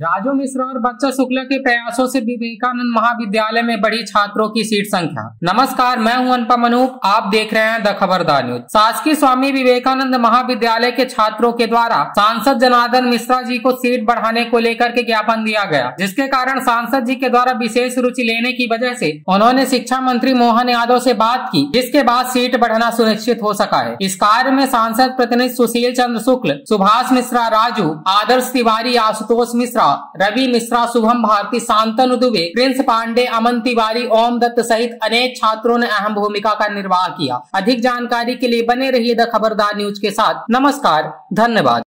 राजू मिश्रा और बच्चा शुक्ला के प्रयासों से विवेकानंद महाविद्यालय में बढ़ी छात्रों की सीट संख्या। नमस्कार, मैं हूँ अनुपम अनूप। आप देख रहे हैं द खबरदार न्यूज़। शासकीय स्वामी विवेकानंद महाविद्यालय के छात्रों के द्वारा सांसद जनार्दन मिश्रा जी को सीट बढ़ाने को लेकर के ज्ञापन दिया गया, जिसके कारण सांसद जी के द्वारा विशेष रुचि लेने की वजह ऐसी उन्होंने शिक्षा मंत्री मोहन यादव ऐसी बात की, जिसके बाद सीट बढ़ना सुनिश्चित हो सका है। इस कार्य में सांसद प्रतिनिधि सुशील चंद्र शुक्ल, सुभाष मिश्रा राजू, आदर्श तिवारी आशुतोष मिश्रा रवि मिश्रा शुभम भारती, शांतनु दुबे, प्रिंस पांडे, अमन तिवारी, ओम दत्त सहित अनेक छात्रों ने अहम भूमिका का निर्वाह किया। अधिक जानकारी के लिए बने रहिए द खबरदार न्यूज़ के साथ। नमस्कार, धन्यवाद।